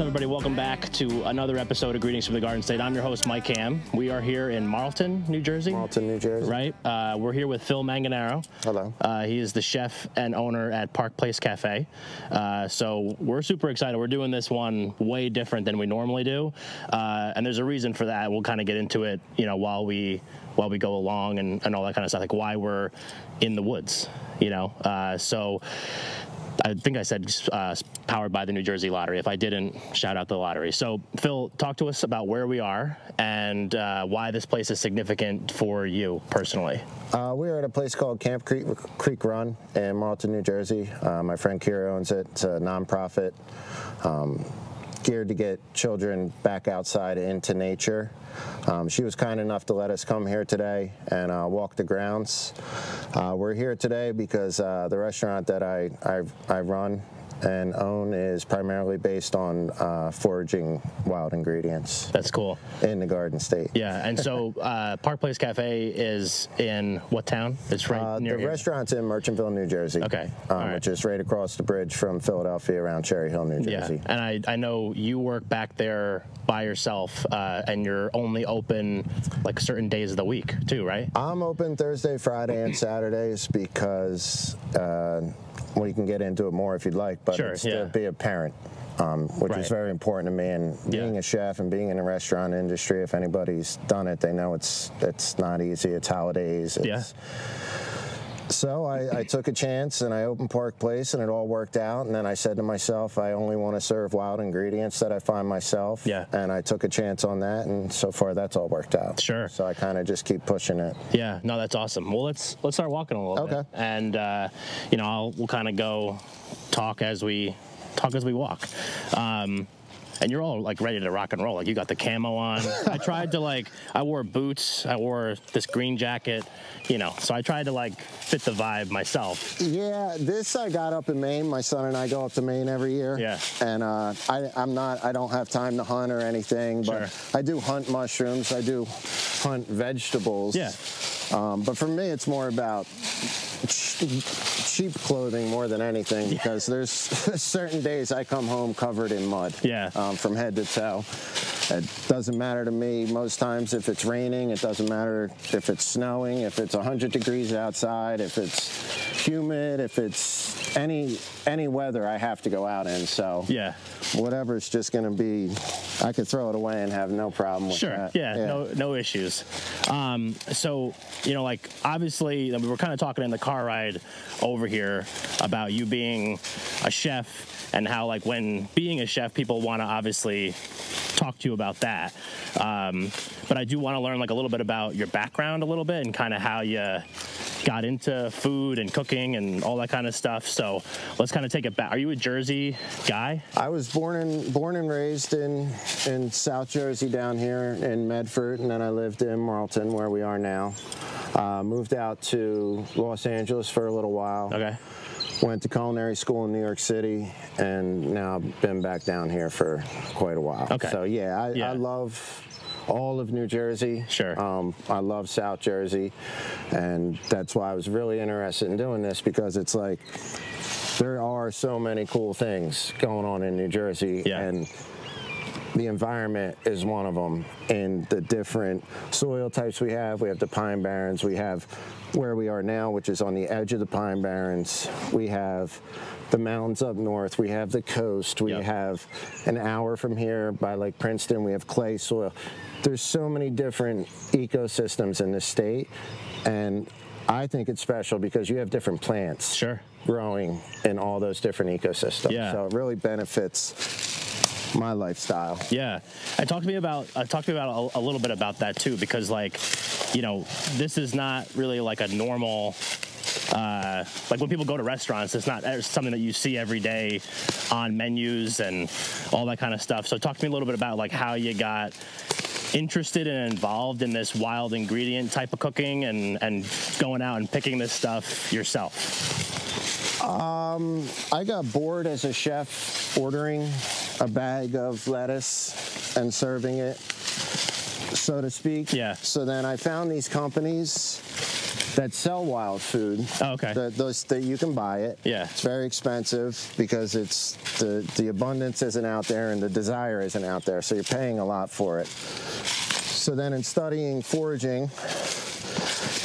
What's up, everybody? Welcome back to another episode of Greetings from the Garden State. I'm your host, Mike Ham. We are here in Marlton, New Jersey. Marlton, New Jersey. Right. Uh, we're here with Phil Manganaro. Hello. Uh, he is the chef and owner at Park Place Cafe. Uh, so we're super excited. We're doing this one way different than we normally do, uh, and there's a reason for that. We'll kind of get into it, you know, while we while we go along and, and all that kind of stuff, like why we're in the woods, you know. Uh, so I think I said uh, powered by the New Jersey Lottery. If I didn't, shout out the lottery. So, Phil, talk to us about where we are and uh, why this place is significant for you personally. Uh, we are at a place called Camp Creek, Creek Run in Marlton, New Jersey. Uh, my friend Kira owns it. It's a nonprofit. Um, geared to get children back outside into nature. Um, she was kind enough to let us come here today and uh, walk the grounds. Uh, we're here today because uh, the restaurant that I, I, I run and own is primarily based on uh, foraging wild ingredients. That's cool. In the Garden State. Yeah, and so uh, Park Place Cafe is in what town? It's right uh, near The here. restaurant's in Merchantville, New Jersey. Okay, Um, right. Which is right across the bridge from Philadelphia around Cherry Hill, New Jersey. Yeah, and I, I know you work back there by yourself, uh, and you're only open like certain days of the week too, right? I'm open Thursday, Friday, and Saturdays because uh, well, you can get into it more if you'd like, but Sure, it's yeah. to be a parent, um, which Right. is very important to me. And Yeah. being a chef and being in the restaurant industry, if anybody's done it, they know it's it's not easy. It's holidays. It's, Yeah. So I, I took a chance and I opened Park Place and it all worked out. And then I said to myself, I only want to serve wild ingredients that I find myself. Yeah. And I took a chance on that, and so far that's all worked out. Sure. So I kind of just keep pushing it. Yeah, no, that's awesome. Well, let's let's start walking a little bit, Okay. and uh, you know, I'll, we'll kind of go talk as we talk as we walk. Um, and you're all like ready to rock and roll. Like you got the camo on. I tried to like I wore boots. I wore this green jacket. You know, so I tried to like fit the vibe myself. Yeah, this I got up in Maine. My son and I go up to Maine every year. Yeah. And uh, I, I'm not. I don't have time to hunt or anything, but Sure. I do hunt mushrooms. I do hunt vegetables. Yeah. Um, but for me, it's more about cheap, clothing more than anything because there's certain days I come home covered in mud. Yeah. Um, from head to toe. It doesn't matter to me most times if it's raining. It doesn't matter if it's snowing, if it's 100 degrees outside, if it's humid, if it's any any weather I have to go out in. So Yeah. whatever's just going to be, I could throw it away and have no problem with Sure. that. Yeah, No, no issues. Um, so you know, like obviously, we were kind of talking in the car ride over here about you being a chef and how, like, when being a chef, people want to obviously talk to you about that. Um, but I do want to learn like a little bit about your background a little bit and kind of how you got into food and cooking and all that kind of stuff. So let's kind of take it back. Are you a Jersey guy? I was born and born and raised in in South Jersey down here in Medford, and then I lived in Marlton, where we are now. Uh, moved out to Los Angeles for a little while. Okay. Went to culinary school in New York City, and now I've been back down here for quite a while. Okay. So yeah, I, Yeah. I love all of New Jersey. Sure. Um, I love South Jersey, and that's why I was really interested in doing this because it's like there are so many cool things going on in New Jersey, Yeah. and the environment is one of them. And the different soil types we have, we have the Pine Barrens, we have where we are now, which is on the edge of the Pine Barrens. We have the mountains up north, we have the coast, we Yep. have an hour from here by Lake Princeton, we have clay soil. There's so many different ecosystems in this state, and I think it's special because you have different plants Sure. growing in all those different ecosystems. Yeah. So it really benefits my lifestyle. Yeah, and talk to me about uh, talk to me about a, a little bit about that too, because like, you know, this is not really like a normal. Uh, like when people go to restaurants, it's not it's something that you see every day on menus and all that kind of stuff. So talk to me a little bit about like how you got interested and involved in this wild ingredient type of cooking and and going out and picking this stuff yourself. Um, I got bored as a chef ordering a bag of lettuce and serving it, so to speak. Yeah. So then I found these companies that sell wild food. Oh, okay. The, those that you can buy it. Yeah. It's very expensive because it's the the abundance isn't out there and the desire isn't out there, so you're paying a lot for it. So then, in studying foraging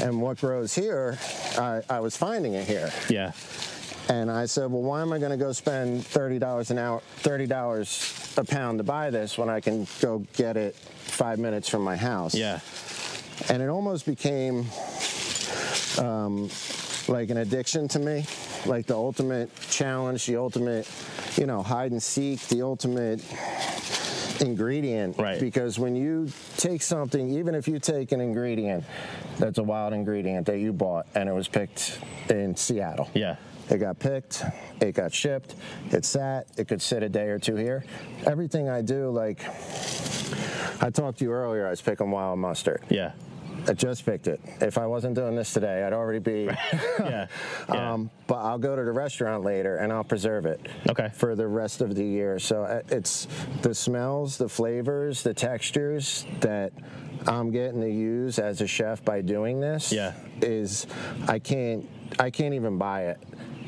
and what grows here, I, I was finding it here. Yeah. And I said, well, why am I going to go spend thirty dollars an hour, thirty dollars a pound to buy this when I can go get it five minutes from my house? Yeah. And it almost became um, like an addiction to me, like the ultimate challenge, the ultimate, you know, hide and seek, the ultimate ingredient. Right. Because when you take something, even if you take an ingredient that's a wild ingredient that you bought and it was picked in Seattle. Yeah. It got picked, it got shipped, it sat, it could sit a day or two here. Everything I do, like I talked to you earlier, I was picking wild mustard. Yeah. I just picked it. If I wasn't doing this today, I'd already be. Yeah. yeah. um, but I'll go to the restaurant later and I'll preserve it. Okay. For the rest of the year. So uh, it's the smells, the flavors, the textures that I'm getting to use as a chef by doing this. Yeah. Is I can't I can't even buy it,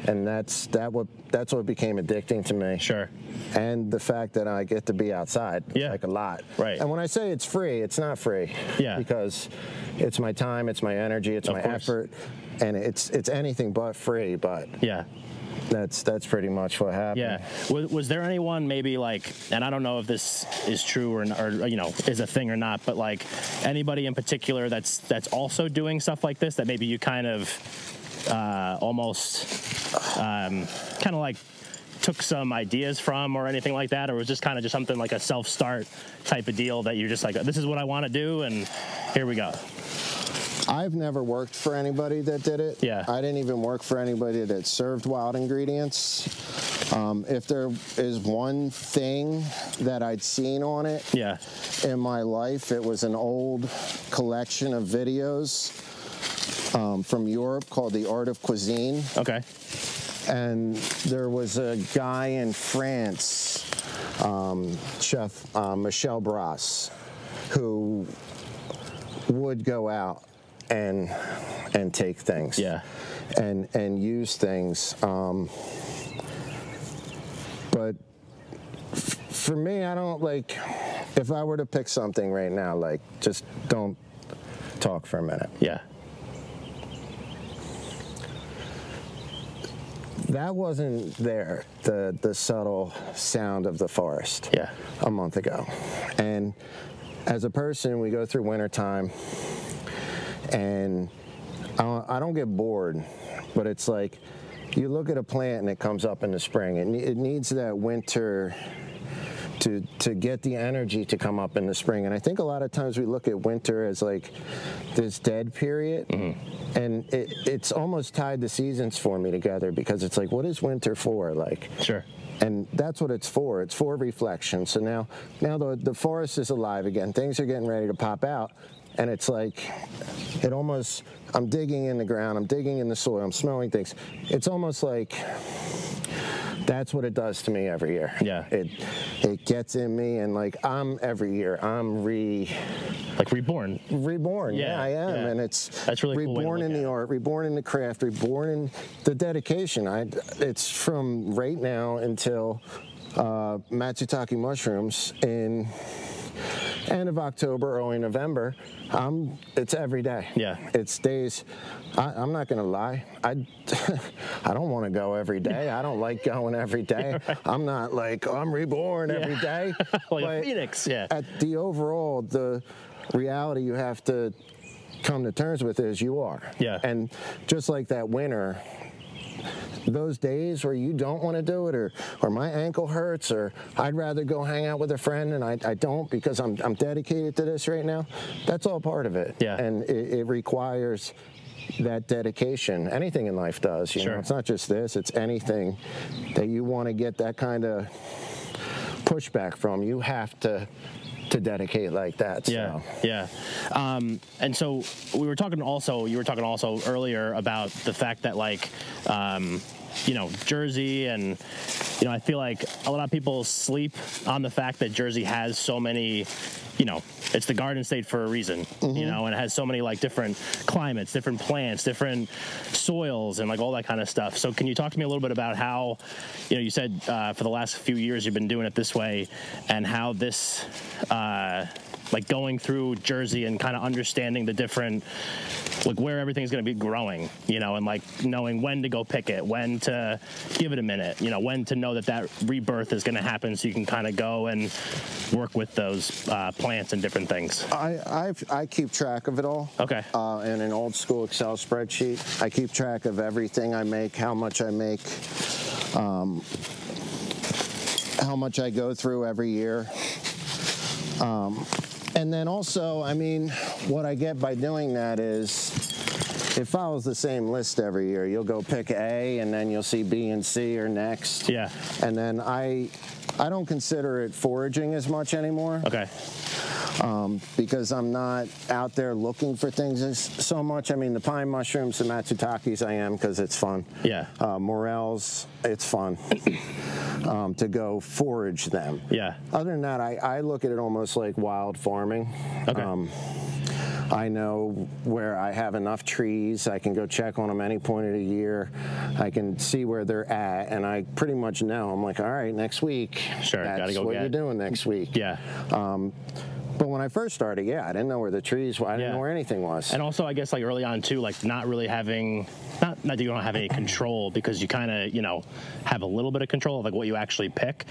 and that's that what that's what became addicting to me Sure. and the fact that I get to be outside, Yeah. like a lot. Right. And when I say it's free, it's not free. Yeah. Because it's my time, it's my energy, it's Of my course. effort, and it's it's anything but free. But Yeah. that's that's pretty much what happened. Yeah. Was, was there anyone maybe like, and I don't know if this is true or, or you know is a thing or not, but like anybody in particular that's that's also doing stuff like this that maybe you kind of uh, almost um, kind of like took some ideas from or anything like that, or was just kind of just something like a self-start type of deal that you're just like, this is what I want to do, and here we go. I've never worked for anybody that did it. Yeah. I didn't even work for anybody that served wild ingredients. Um, if there is one thing that I'd seen on it, Yeah. in my life. It was an old collection of videos um, from Europe called The Art of Cuisine. Okay. And there was a guy in France, um, Chef uh, Michel Bras, who would go out and and take things Yeah. and and use things um, but f- for me i don't like if i were to pick something right now like just don't talk for a minute Yeah. That wasn't there the the subtle sound of the forest Yeah. a month ago and as a person we go through wintertime and I don't, I don't get bored but it's like you look at a plant and it comes up in the spring and it needs that winter to to get the energy to come up in the spring. And i think a lot of times we look at winter as like this dead period. Mm-hmm. And it, it's almost tied the seasons for me together because it's like what is winter for? Like Sure. and that's what it's for. It's for reflection. So now now the, the forest is alive again. Things are getting ready to pop out. And it's like it almost i'm digging in the ground. I'm digging in the soil. I'm smelling things. It's almost like that's what it does to me every year Yeah. it it gets in me and like i'm every year i'm re Like reborn. reborn. Yeah, Yeah, I am, yeah. and it's That's really cool reborn look in the it. art, reborn in the craft, reborn in the dedication. I it's from right now until uh, Matsutake mushrooms in end of October, early November. Um, it's every day. Yeah. it's days. I, I'm not gonna lie. I I don't want to go every day. I don't like going every day. I'm not like oh, I'm reborn every day. like a phoenix. Yeah. at the overall the reality you have to come to terms with is you are Yeah. and just like that winter those days where you don't want to do it or or my ankle hurts or I'd rather go hang out with a friend and I, I don't because I'm, I'm dedicated to this right now that's all part of it Yeah. and it, it requires that dedication anything in life does you Sure. know it's not just this it's anything that you want to get that kind of pushback from you have to to dedicate like that Yeah, so. yeah. Um, and so we were talking also, you were talking also earlier about the fact that like, um, you know, Jersey, and you know, I feel like a lot of people sleep on the fact that Jersey has so many, you know, it's the Garden State for a reason, mm-hmm. you know, and it has so many like different climates, different plants, different soils, and like all that kind of stuff. So, can you talk to me a little bit about how, you know, you said uh, for the last few years you've been doing it this way, and how this. Uh, like going through Jersey and kind of understanding the different, like where everything's going to be growing, you know, and like knowing when to go pick it, when to give it a minute, you know, when to know that that rebirth is going to happen, so you can kind of go and work with those uh, plants and different things. I I've, i keep track of it all. Okay. Uh, in an old school Excel spreadsheet, I keep track of everything I make, how much I make. Um, how much I go through every year. Um, and then also, I mean, what I get by doing that is it follows the same list every year. You'll go pick A and then you'll see B and C are next. Yeah. And then I I don't consider it foraging as much anymore. Okay. Um, because I'm not out there looking for things so much. I mean, the pine mushrooms, the matsutakes, I am because it's fun. Yeah. Uh, morels, it's fun um, to go forage them. Yeah. Other than that, I, I look at it almost like wild farming. Okay. Um, I know where I have enough trees. I can go check on them any point of the year. I can see where they're at, and I pretty much know. I'm like, all right, next week. Sure, that's go what get. you're doing next week. Yeah. Um, but when I first started, yeah, I didn't know where the trees were. I didn't yeah. know where anything was. And also, I guess like early on too, like not really having, not, not that you don't have any control because you kind of, you know, have a little bit of control of like what you actually pick,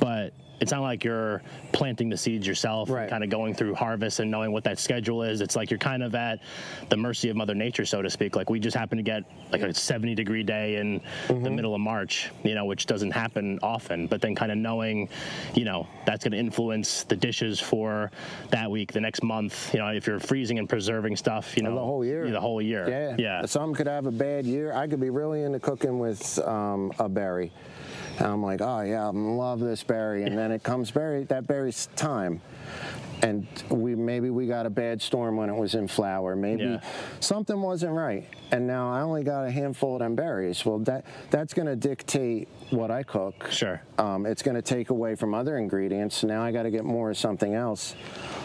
but it's not like you're planting the seeds yourself right. kind of going through harvest and knowing what that schedule is. It's like you're kind of at the mercy of mother nature so to speak. Like we just happen to get like a 70 degree day in mm-hmm. the middle of march you know which doesn't happen often. But then kind of knowing you know that's going to influence the dishes for that week the next month you know if you're freezing and preserving stuff you know the whole year. the whole year. Yeah. Yeah. Some could have a bad year. I could be really into cooking with um, a berry and I'm like, oh yeah, I love this berry. And then it comes berry, that berry's time. And we maybe we got a bad storm when it was in flower. Maybe yeah. something wasn't right. And now I only got a handful of them berries. Well, that that's going to dictate what I cook. Sure. Um, it's going to take away from other ingredients. Now I got to get more of something else.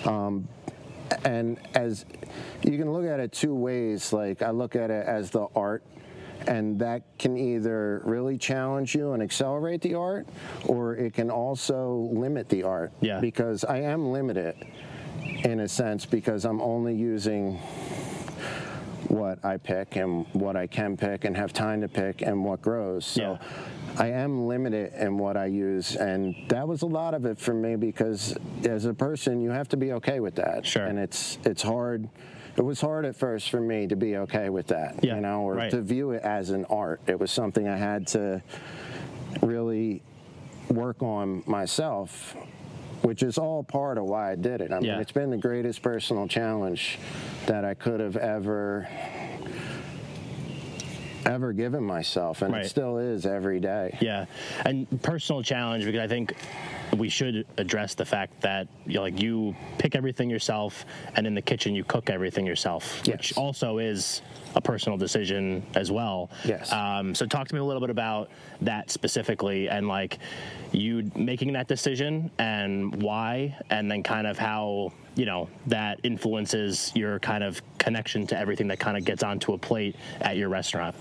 Um, and as you can look at it two ways. Like I look at it as the art and that can either really challenge you and accelerate the art, or it can also limit the art. Yeah. Because I am limited in a sense because I'm only using what I pick and what I can pick and have time to pick and what grows. So yeah. I am limited in what I use, and that was a lot of it for me because as a person, you have to be okay with that. Sure. And it's it's hard it was hard at first for me to be okay with that, yeah, you know, or right. to view it as an art. It was something I had to really work on myself, which is all part of why I did it. I mean, yeah. it's been the greatest personal challenge that I could have ever ever given myself and right. it still is every day yeah and personal challenge because i think we should address the fact that you know, like you pick everything yourself, and in the kitchen you cook everything yourself, yes. which also is a personal decision as well. Yes. Um, so talk to me a little bit about that specifically, and like you making that decision and why, and then kind of how you know that influences your kind of connection to everything that kind of gets onto a plate at your restaurant.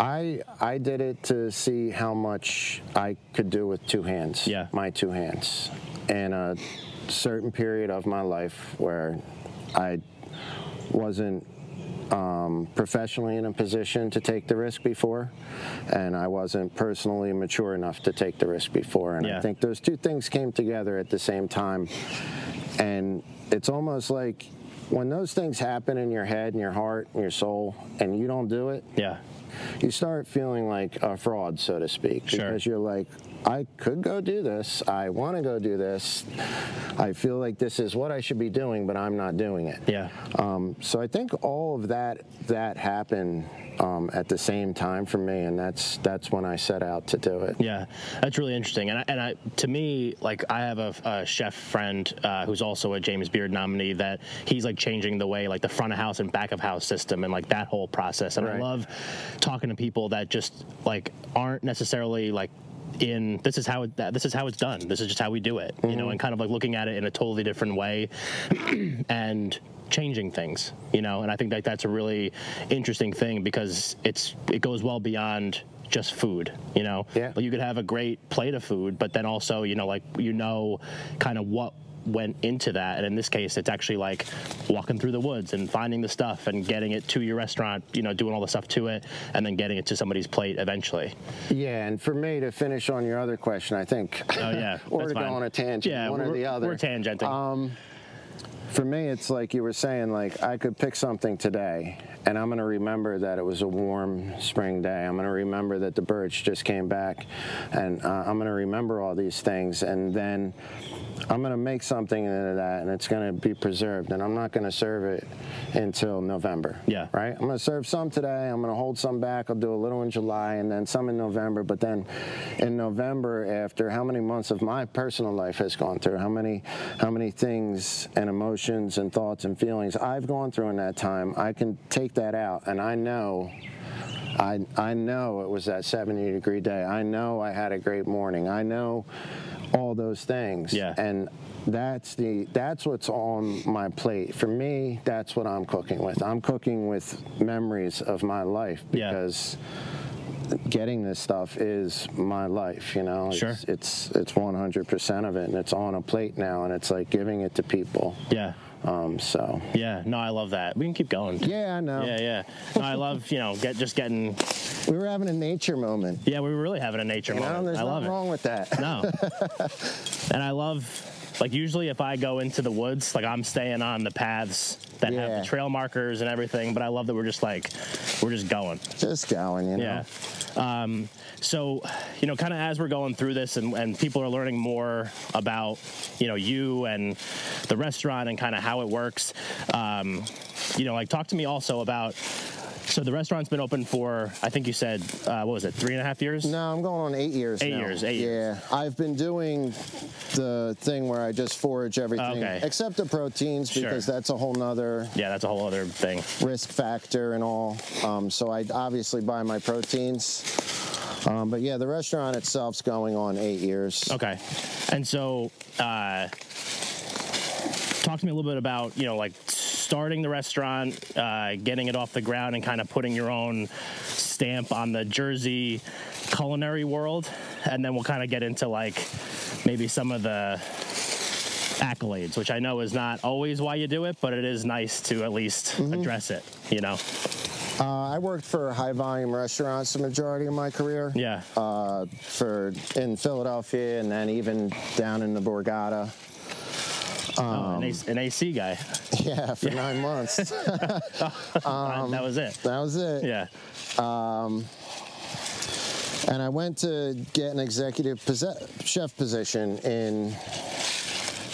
I I did it to see how much I could do with two hands. Yeah. My two hands. And a certain period of my life where I wasn't um, professionally in a position to take the risk before, and I wasn't personally mature enough to take the risk before. And yeah. I think those two things came together at the same time. And it's almost like when those things happen in your head and your heart and your soul, and you don't do it, yeah, you start feeling like a fraud, so to speak, sure. because you're like, I could go do this. I want to go do this. I feel like this is what I should be doing, but I'm not doing it. Yeah. Um, so I think all of that that happened um, at the same time for me, and that's that's when I set out to do it. Yeah, that's really interesting. And I, and I, to me, like I have a, a chef friend uh, who's also a James Beard nominee that he's like changing the way like the front of house and back of house system and like that whole process. And Right. I love talking to people that just like aren't necessarily like in this is how it this is how it's done. This is just how we do it you know mm-hmm. and kind of like looking at it in a totally different way and changing things you know and i think that that's a really interesting thing because it's it goes well beyond just food you know? Yeah. Like, you could have a great plate of food but then also you know like you know kind of what went into that. And in this case it's actually like walking through the woods and finding the stuff and getting it to your restaurant you know doing all the stuff to it and then getting it to somebody's plate eventually. Yeah, and for me to finish on your other question, I think, oh yeah or to go on a tangent, yeah one or the other. we're tangenting. Um, for me, it's like you were saying, like I could pick something today, and I'm going to remember that it was a warm spring day. I'm going to remember that the birds just came back, and uh, I'm going to remember all these things, and then I'm going to make something out of that, and it's going to be preserved, and I'm not going to serve it until November. Yeah. Right. I'm going to serve some today. I'm going to hold some back. I'll do a little in July, and then some in November. But then, in November, after how many months of my personal life has gone through, how many, how many things and emotions and thoughts and feelings I've gone through in that time, I can take that out, and I know. I, I know it was that 70 degree day. I know I had a great morning. I know all those things. Yeah. And that's the that's what's on my plate. For me, that's what I'm cooking with. I'm cooking with memories of my life Yeah. because getting this stuff is my life, you know. Sure. It's it's it's 100% of it and it's on a plate now and it's like giving it to people. yeah Um so yeah no i love that we can keep going yeah, I know. yeah yeah no i love you know get just getting We were having a nature moment. yeah we were really having a nature You know, moment there's i love nothing it wrong with that. No. and I love, like, usually if I go into the woods, like, I'm staying on the paths that have the trail markers and everything, but I love that we're just like, we're just going. Just going, you know. Yeah. Um, so, you know, kind of as we're going through this and, and people are learning more about, you know, you and the restaurant and kind of how it works, um, you know, like, talk to me also about. So the restaurant's been open for, I think you said, uh, what was it, three and a half years? No, I'm going on eight years Eight now. years, eight yeah. years. Yeah, I've been doing the thing where I just forage everything Okay. except the proteins Sure. because that's a whole nother Yeah, that's a whole other thing. risk factor and all. Um, so I obviously buy my proteins. Um, but yeah, the restaurant itself's going on eight years. Okay. And so, uh, talk to me a little bit about, you know, like starting the restaurant, uh, getting it off the ground, and kind of putting your own stamp on the Jersey culinary world. And then we'll kind of get into like maybe some of the accolades, which I know is not always why you do it, but it is nice to at least address it, you know? Uh, I worked for high volume restaurants the majority of my career. Yeah. Uh, for in Philadelphia and then even down in the Borgata. Oh, an, um, AC, an AC guy. Yeah, for nine months. that um, that was it. That was it. Yeah. Um, and I went to get an executive chef position in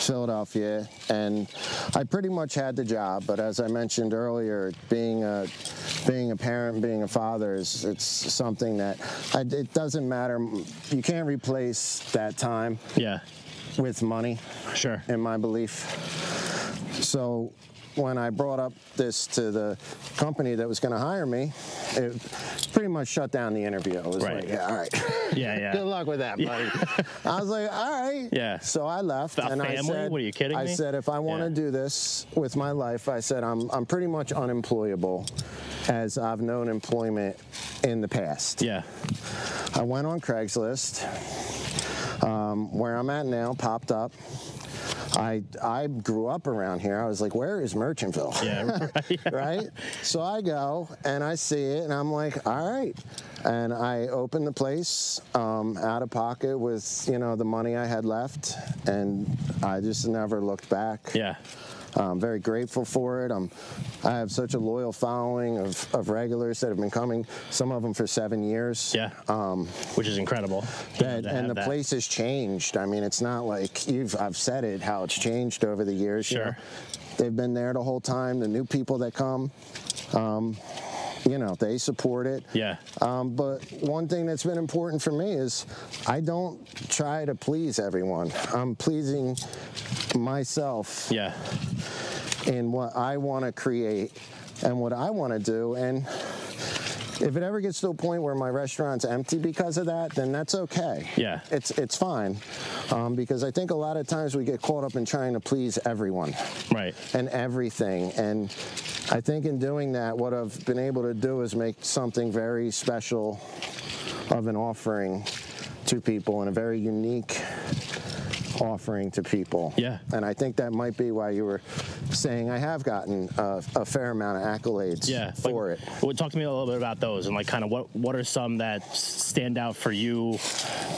Philadelphia, and I pretty much had the job. But as I mentioned earlier, being a being a parent, being a father is it's something that I, it doesn't matter. You can't replace that time Yeah. With money, Sure. in my belief. So when I brought up this to the company that was going to hire me, it pretty much shut down the interview. It was Right. like, yeah, all right. Yeah, yeah. Good luck with that, buddy. I was like, all right. Yeah. So I left, A and I said, What, are you kidding I me? said, if I want to Yeah. do this with my life, I said I'm I'm pretty much unemployable, as I've known employment in the past. Yeah. I went on Craigslist. Um, where I'm at now popped up. I I grew up around here. I was like, where is Merchantville? Yeah. Right. right? So I go and I see it and I'm like, all right. And I open the place um, out of pocket with, you know, the money I had left. And I just never looked back. Yeah. I'm very grateful for it. I'm, I have such a loyal following of, of regulars that have been coming, some of them for seven years. Yeah. Um, Which is incredible. That, and the that. place has changed. I mean, it's not like you've, I've said it, how it's changed over the years. Sure. You know, they've been there the whole time. The new people that come, um, you know, they support it. Yeah. Um, but one thing that's been important for me is I don't try to please everyone. I'm pleasing myself. Yeah. In what I want to create and what I want to do. And if it ever gets to a point where my restaurant's empty because of that, then that's okay. Yeah. It's it's fine. Um, because I think a lot of times we get caught up in trying to please everyone. Right. And everything. And I think in doing that, what I've been able to do is make something very special of an offering to people and a very unique offering to people. Yeah. And I think that might be why you were saying I have gotten a, a fair amount of accolades yeah, for like, it. Well, talk to me a little bit about those and like kind of what what are some that stand out for you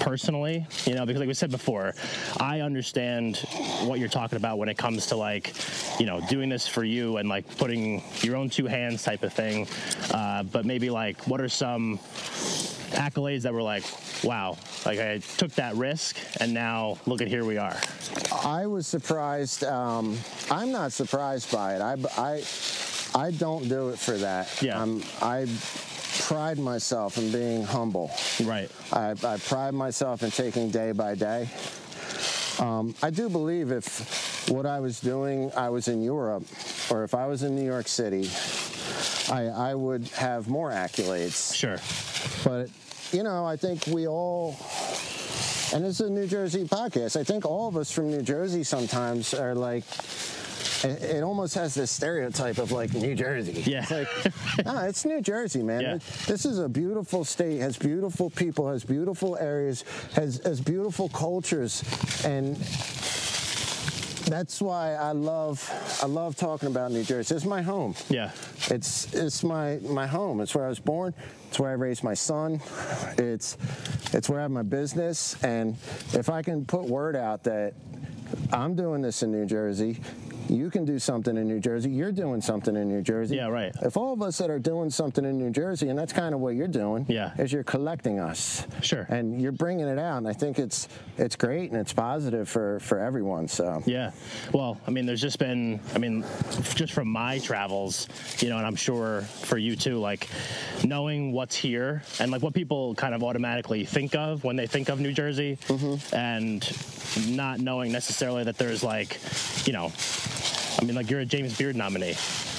personally? You know, because like we said before, I understand what you're talking about when it comes to like, you know, doing this for you and like putting your own two hands type of thing. Uh, but maybe like, what are some accolades that were like, wow, like I took that risk and now look at here we are? I was surprised. Um, I'm not surprised by it. I, I, I don't do it for that. Yeah. I'm, I pride myself in being humble. Right. I, I pride myself in taking day by day. Um, I do believe if what I was doing, I was in Europe, or if I was in New York City, I, I would have more accolades. Sure. But, you know, I think we all, and it's a New Jersey podcast, I think all of us from New Jersey sometimes are like, it, it almost has this stereotype of like New Jersey. Yeah. It's like, nah, it's New Jersey, man. Yeah. This is a beautiful state, has beautiful people, has beautiful areas, has, has beautiful cultures. And that's why I love I love talking about New Jersey. It's my home. Yeah. It's it's my my home. It's where I was born. It's where I raised my son. It's it's where I have my business. And if I can put word out that I'm doing this in New Jersey, you can do something in New Jersey. You're doing something in New Jersey. Yeah, right. If all of us that are doing something in New Jersey, and that's kind of what you're doing, yeah, is you're collecting us. Sure. And you're bringing it out, and I think it's it's great and it's positive for for everyone. So yeah. Well, I mean, there's just been, I mean, just from my travels, you know, and I'm sure for you too, like knowing what's here and like what people kind of automatically think of when they think of New Jersey, mm-hmm. and not knowing necessarily that there's like, you know, I mean, like you're a James Beard nominee.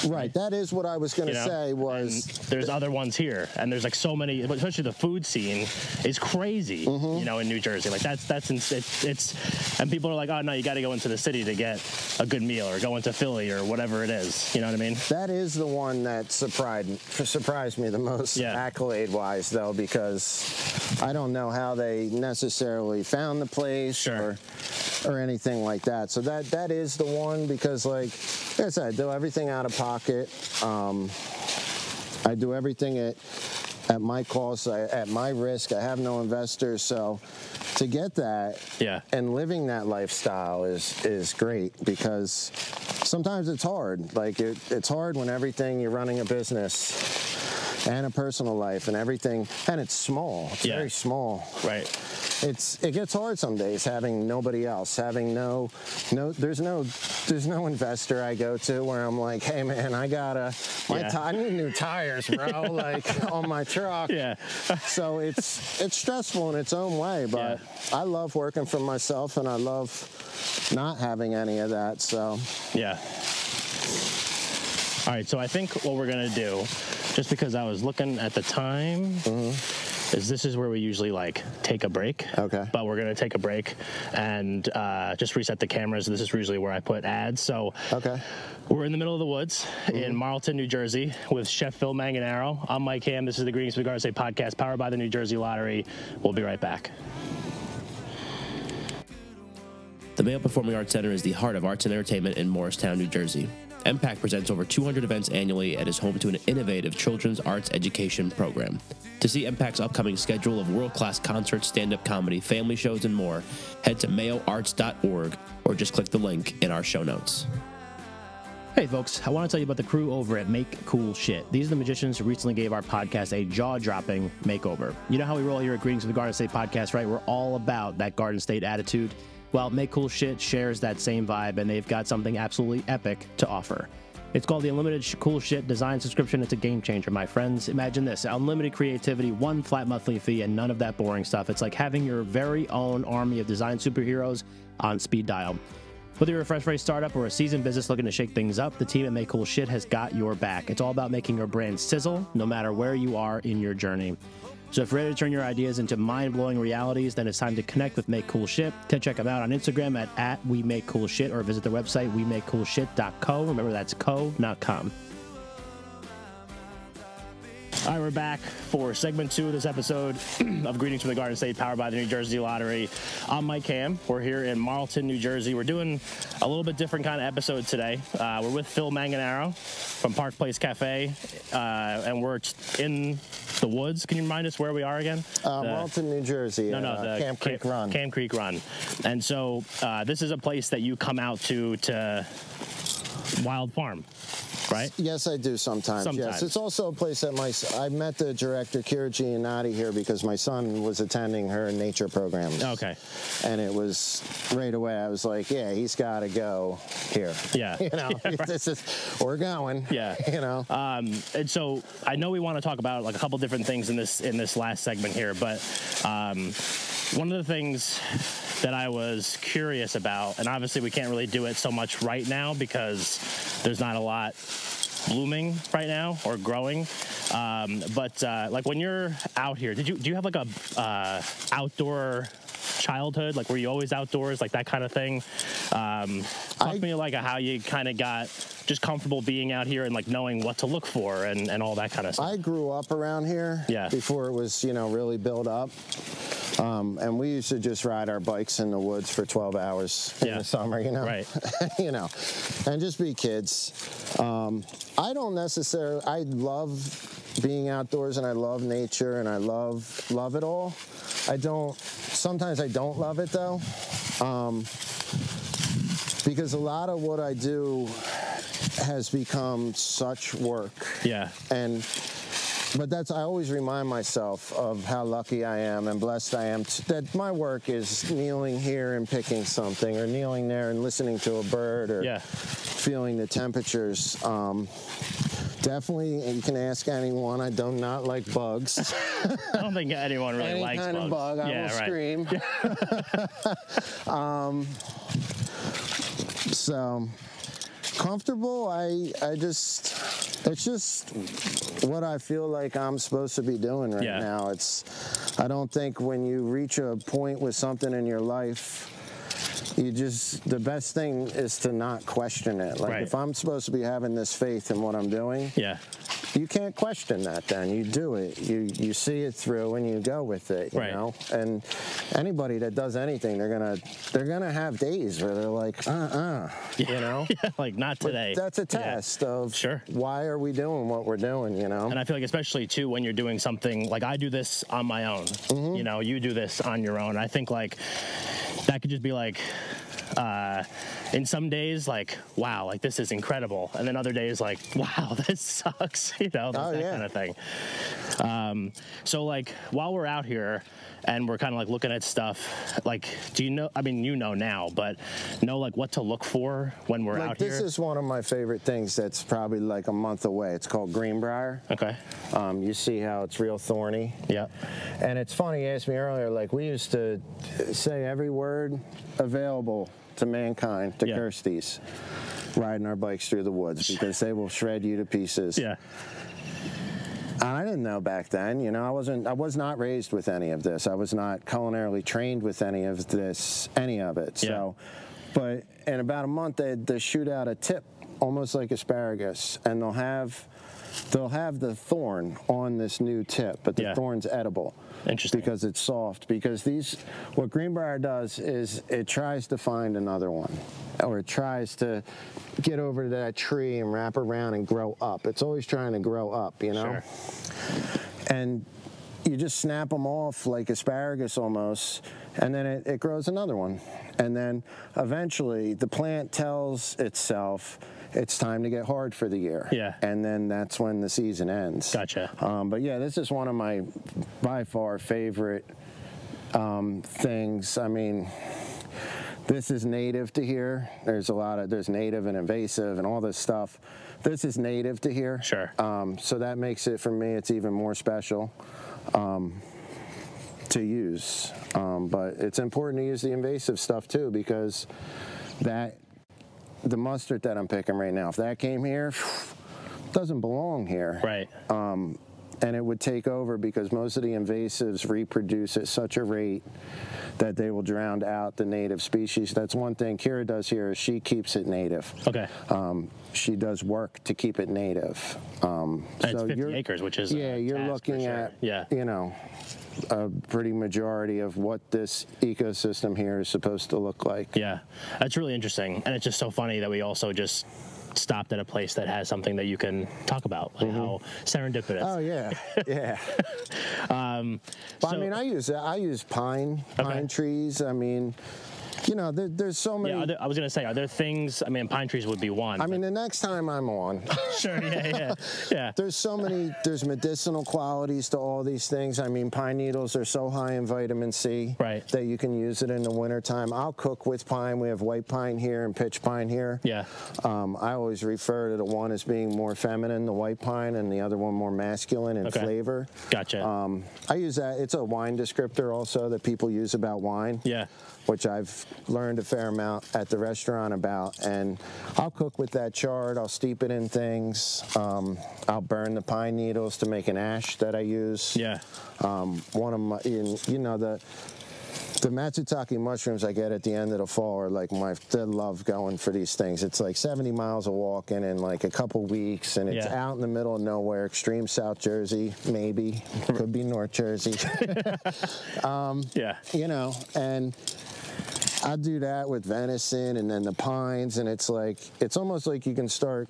Right. That is what I was going to you know? say. Was and there's other ones here, and there's like so many, especially the food scene is crazy. Mm-hmm. You know, in New Jersey, like that's that's it's, it's and people are like, oh no, you got to go into the city to get a good meal, or go into Philly, or whatever it is. You know what I mean? That is the one that surprised surprised me the most, yeah. accolade wise, though, because I don't know how they necessarily found the place sure. or or anything like that. So that that is the one because like, like I said, I do everything out of pocket. Um, I do everything at at my cost, at my risk. I have no investors, so to get that yeah. and living that lifestyle is is great because sometimes it's hard. Like it, it's hard when everything you're running a business and a personal life and everything, and it's small. It's yeah. very small. Right it's it gets hard some days having nobody else, having no no there's no there's no investor I go to where I'm like, hey man, I gotta my yeah. t- I need new tires, bro, like on my truck. Yeah. so it's it's stressful in its own way, but yeah. I love working for myself and I love not having any of that. So yeah. All right, so I think what we're gonna do, just because I was looking at the time. Mm-hmm is this is where we usually like take a break. Okay. But we're gonna take a break and uh, just reset the cameras. This is usually where I put ads. So okay. We're in the middle of the woods mm-hmm. in Marlton, New Jersey, with Chef Phil Manganaro. I'm Mike Ham. This is the Greetings with Garza podcast, powered by the New Jersey Lottery. We'll be right back. The Mayo Performing Arts Center is the heart of arts and entertainment in Morristown, New Jersey. MPAC presents over 200 events annually and is home to an innovative children's arts education program. To see MPAC's upcoming schedule of world class concerts, stand up comedy, family shows, and more, head to mayoarts.org or just click the link in our show notes. Hey, folks, I want to tell you about the crew over at Make Cool Shit. These are the magicians who recently gave our podcast a jaw dropping makeover. You know how we roll here at Greetings with the Garden State podcast, right? We're all about that Garden State attitude. Well, Make Cool Shit shares that same vibe, and they've got something absolutely epic to offer. It's called the Unlimited Cool Shit Design Subscription. It's a game changer, my friends. Imagine this unlimited creativity, one flat monthly fee, and none of that boring stuff. It's like having your very own army of design superheroes on speed dial. Whether you're a fresh rate startup or a seasoned business looking to shake things up, the team at Make Cool Shit has got your back. It's all about making your brand sizzle no matter where you are in your journey. So if you're ready to turn your ideas into mind-blowing realities, then it's time to connect with Make Cool Shit. To check them out on Instagram at, at We Make Cool Shit or visit their website, we make cool shit.co. Remember that's co, not com. All right, we're back for segment two of this episode of Greetings from the Garden State, powered by the New Jersey Lottery. I'm Mike Ham. We're here in Marlton, New Jersey. We're doing a little bit different kind of episode today. Uh, we're with Phil Manganaro from Park Place Cafe, uh, and we're in the woods. Can you remind us where we are again? Uh, The- Marlton, New Jersey. no, no, uh, the Camp Creek Cam- Run. Camp Creek Run. And so uh, this is a place that you come out to to Wild Farm, right? Yes, I do sometimes. Sometimes. Yes, it's also a place that my I met the director Kira Giannotti here because my son was attending her nature programs. Okay. And it was right away. I was like, yeah, he's got to go here. Yeah. You know, this is we're going. Yeah. You know. Um, and so I know we want to talk about like a couple different things in this in this last segment here, but um, one of the things that I was curious about, and obviously we can't really do it so much right now because there's not a lot blooming right now or growing. Um, but uh, like when you're out here, did you do you have like a uh, outdoor childhood? Like were you always outdoors, like that kind of thing? Um, talk I- to me like how you kind of got just comfortable being out here and like knowing what to look for and, and all that kind of stuff. I grew up around here Yeah. before it was, you know, really built up. Um, and we used to just ride our bikes in the woods for 12 hours in the summer, you know? Right. you know, and just be kids. Um, I don't necessarily, I love being outdoors and I love nature and I love, love it all. I don't, sometimes I don't love it though. Um, because a lot of what I do has become such work yeah. and but that's i always remind myself of how lucky i am and blessed i am t- that my work is kneeling here and picking something or kneeling there and listening to a bird or Yeah. feeling the temperatures um, definitely you can ask anyone i do not like bugs I don't think anyone really any likes kind bugs. of bug i yeah, will right. scream um, so comfortable i i just it's just what i feel like i'm supposed to be doing right Yeah. now it's i don't think when you reach a point with something in your life you just the best thing is to not question it like Right. if i'm supposed to be having this faith in what i'm doing Yeah. You can't question that then you do it you you see it through and you go with it you Right. know and anybody that does anything they're gonna they're gonna have days where they're like uh-uh you know Yeah, like not But today. that's a Yeah. test of Sure. why are we doing what we're doing you know And I feel like especially too when you're doing something like I do this on my own. Mm-hmm. You know, you do this on your own. I think like that could just be like uh in some days like wow like this is incredible and then other days like wow this sucks you know Oh, that yeah. kind of thing um so like while we're out here and we're kind of like looking at stuff like do you know i mean you know now but know like what to look for when we're like out this is one of my favorite things that's probably like a month away. It's called greenbrier. Okay. Um, you see how it's real thorny? Yeah. And it's funny, you asked me earlier, like we used to say every word available to mankind, to Yeah. Kirsties, riding our bikes through the woods because they will shred you to pieces. yeah And I didn't know back then, you know, I wasn't, I was not raised with any of this. I was not culinarily trained with any of this, any of it. Yeah. So, but in about a month, they they shoot out a tip, almost like asparagus, and they'll have, they'll have the thorn on this new tip, but the Yeah. thorn's edible. Interesting. Because it's soft. Because these, what Greenbrier does is it tries to find another one, or it tries to get over to that tree and wrap around and grow up. It's always trying to grow up, you know. Sure. And you just snap them off like asparagus almost, and then it, it grows another one. And then eventually the plant tells itself, it's time to get hard for the year. Yeah. And then that's when the season ends. Gotcha. Um, but yeah, this is one of my by far favorite um, things. I mean, this is native to here. There's a lot of there's native and invasive and all this stuff. This is native to here. Sure. Um, so that makes it for me. It's even more special um, to use. Um, but it's important to use the invasive stuff too because that the mustard that I'm picking right now, if that came here, doesn't belong here Right. Um, and it would take over because most of the invasives reproduce at such a rate that they will drown out the native species. That's one thing Kira does here is she keeps it native. Okay. Um, she does work to keep it native. Um, And so 50 you're- acres, which is a yeah, you're looking sure. at Yeah. you know a pretty majority of what this ecosystem here is supposed to look like. Yeah, that's really interesting, and it's just so funny that we also just stopped at a place that has something that you can talk about, like how serendipitous. Oh yeah, yeah. Um, But I mean, I use I use pine Okay. pine trees. I mean, you know, there, there's so many. yeah, there, I was gonna say, are there things? I mean, pine trees would be one. I mean, the next time I'm on, sure, yeah, yeah, yeah. there's so many, there's medicinal qualities to all these things. I mean, pine needles are so high in vitamin C Right. that you can use it in the wintertime. I'll cook with pine. We have white pine here and pitch pine here. Yeah. Um, I always refer to the one as being more feminine, the white pine, and the other one more masculine in Okay. flavor. Gotcha. Um, I use that. It's a wine descriptor also that people use about wine. Yeah. Which I've learned a fair amount at the restaurant about. And I'll cook with that chard. I'll steep it in things. Um, I'll burn the pine needles to make an ash that I use. Yeah. Um, one of my, you you know, the the matsutake mushrooms I get at the end of the fall are like my, I love going for these things. It's like 70 miles of walking in like a couple weeks, and it's Yeah. out in the middle of nowhere, extreme South Jersey, maybe, could be North Jersey. Yeah. you know, and I do that with venison and then the pines, and it's like it's almost like you can start,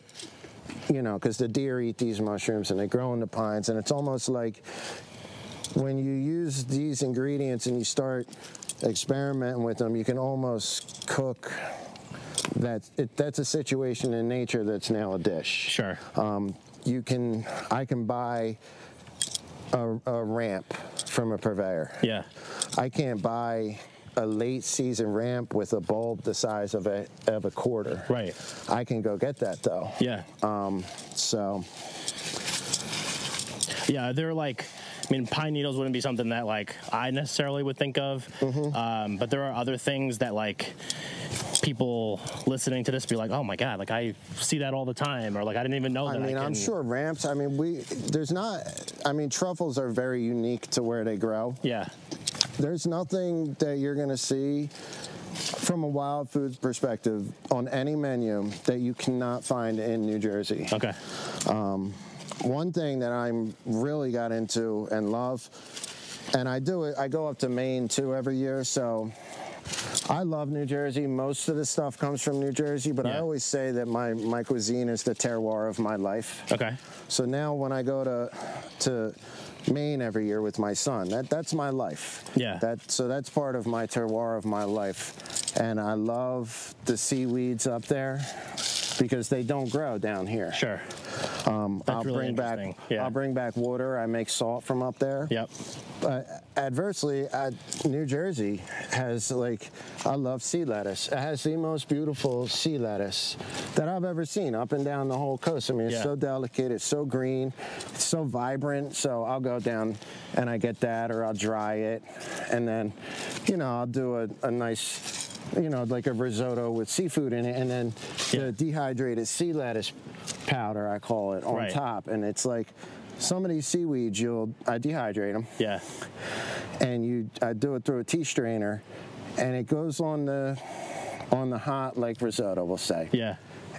you know, because the deer eat these mushrooms and they grow in the pines, and it's almost like when you use these ingredients and you start experimenting with them, you can almost cook. That it, that's a situation in nature that's now a dish. Sure. Um, you can, I can buy a, a ramp from a purveyor. Yeah. I can't buy a late season ramp with a bulb the size of a of a quarter. Right. I can go get that though. Yeah. Um, so Yeah, they're like, I mean, pine needles wouldn't be something that like I necessarily would think of, Mm-hmm. um, but there are other things that like people listening to this be like, oh my god, like I see that all the time, or like I didn't even know I that. mean, I I'm can- sure ramps. I mean, we there's not. I mean, truffles are very unique to where they grow. Yeah. There's nothing that you're going to see from a wild foods perspective on any menu that you cannot find in New Jersey. Okay. Um, one thing that I'm really got into and love, and I do it, I go up to Maine too every year, so I love New Jersey. Most of the stuff comes from New Jersey, but I always say that my, my cuisine is the terroir of my life. Okay. So now when I go to to Maine every year with my son, that that's my life. Yeah. That so that's part of my terroir of my life, and I love the seaweeds up there because they don't grow down here. Sure. Um, I'll really bring back. Yeah. I'll bring back water. I make salt from up there. Yep. But adversely, uh, New Jersey has like I love sea lettuce. It has the most beautiful sea lettuce that I've ever seen up and down the whole coast. I mean, it's Yeah. so delicate, it's so green, it's so vibrant. So I'll go down and I get that, or I'll dry it, and then, you know, I'll do a, a nice. You know, like a risotto with seafood in it, and then Yeah. the dehydrated sea lettuce powder, I call it, on Right. top. And it's like some of these seaweeds, you'll I dehydrate them, Yeah. and you I do it through a tea strainer, and it goes on the on the hot like risotto, we'll say. Yeah.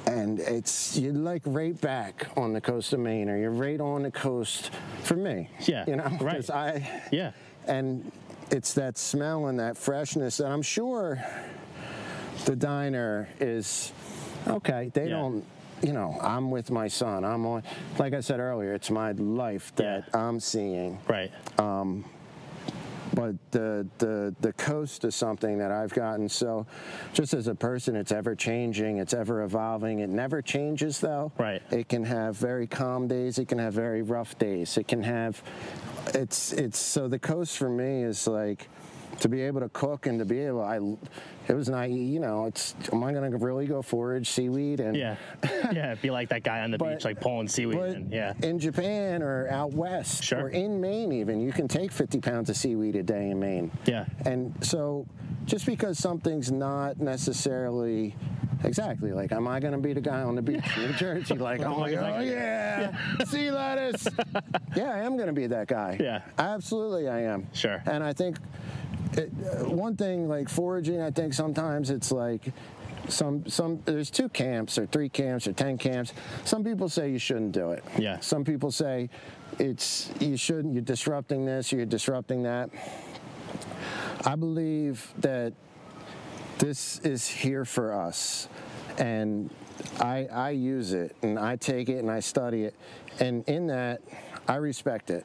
And it's you're like right back on the coast of Maine, or you're right on the coast for me. Yeah, you know, right. I Yeah. and it's that smell and that freshness that I'm sure the diner is okay. They Yeah. don't. You know, I'm with my son. I'm on, like I said earlier, it's my life that Yeah. I'm seeing Right. Um, but the the the coast is something that I've gotten so just as a person it's ever changing it's ever evolving it never changes though Right. it can have very calm days it can have very rough days it can have it's it's so the coast for me is like to be able to cook and to be able I it was not you know it's am I going to really go forage seaweed and Yeah, yeah. Be like that guy on the But- beach, like pulling seaweed. and, yeah, in Japan or out west Sure. or in Maine, even you can take 50 pounds of seaweed a day in Maine. Yeah. And so, just because something's not necessarily exactly like, am I going to be the guy on the beach in New Jersey? Like, oh, is that oh gonna yeah, sea lettuce. yeah, I am going to be that guy. Yeah. Absolutely, I am. Sure. And I think it, uh, one thing like foraging, I think sometimes it's like some some there's two camps or three camps or ten camps. Some people say you shouldn't do it. Yeah. Some people say it's you shouldn't. You're disrupting this. You're disrupting that. I believe that this is here for us, and I I use it and I take it and I study it, and in that I respect it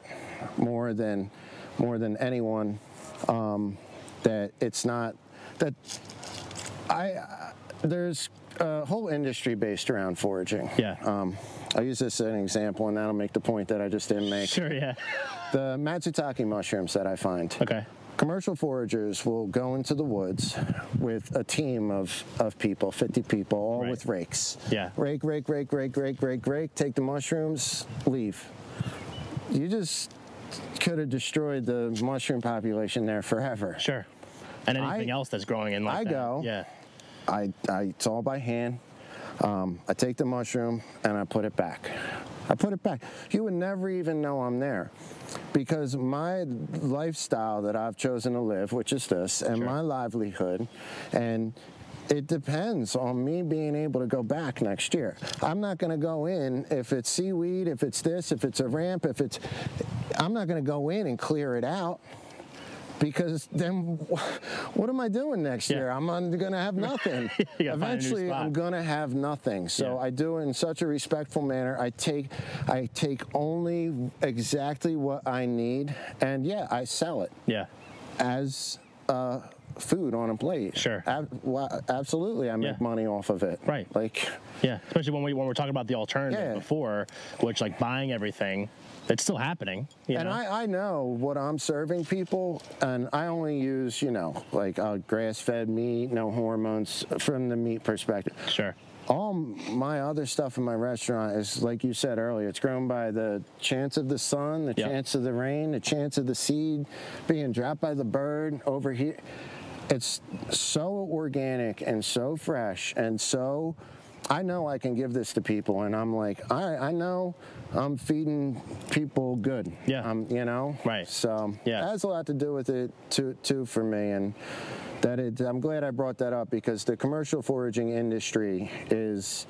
more than more than anyone. Um, that it's not that I uh, there's a whole industry based around foraging. Yeah. Um, I'll use this as an example, and that'll make the point that I just didn't make. sure. Yeah. The Matsutake mushrooms that I find. Okay. Commercial foragers will go into the woods with a team of, of people, 50 people, all Right. with rakes. Yeah. Rake, rake, rake, rake, rake, rake, rake, take the mushrooms, leave. You just could have destroyed the mushroom population there forever. Sure. And anything I- else that's growing in like I that. go. Yeah. I, I it's all by hand. Um, I take the mushroom and I put it back. I put it back. You would never even know I'm there because my lifestyle that I've chosen to live, which is this, and Sure. my livelihood, and it depends on me being able to go back next year. I'm not going to go in if it's seaweed, if it's this, if it's a ramp, if it's. I'm not going to go in and clear it out because then what am I doing next Yeah. year? I'm going to have nothing. You gotta find a new Eventually. I'm going to have nothing. So Yeah. I do it in such a respectful manner. I take, I take only exactly what I need, and yeah, I sell it Yeah. as uh, food on a plate. Sure. Ab- well, absolutely, I make Yeah. money off of it. Right. Like, Yeah. Especially when we when we're talking about the alternative Yeah. before, which like buying everything, it's still happening. You and know? I, I know what I'm serving people, and I only use, you know, like uh, grass-fed meat, no hormones from the meat perspective. sure. All my other stuff in my restaurant is, like you said earlier, it's grown by the chance of the sun, the Yeah. chance of the rain, the chance of the seed being dropped by the bird over here. It's so organic and so fresh and so. I know I can give this to people, and I'm like, right, I know I'm feeding people good. Yeah. Um, you know. Right. So Yeah. that has a lot to do with it too, too for me, and that it, I'm glad I brought that up because the commercial foraging industry is.